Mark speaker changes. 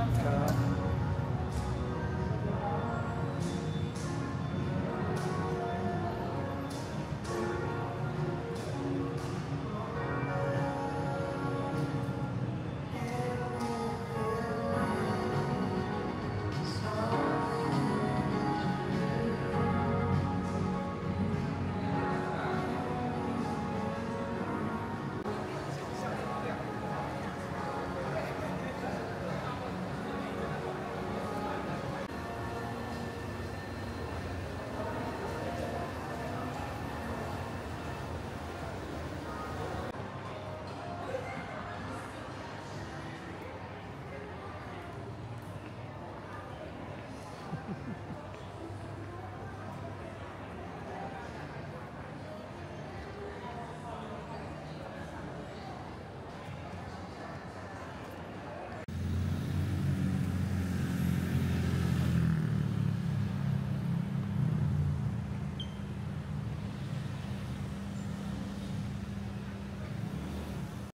Speaker 1: Yeah.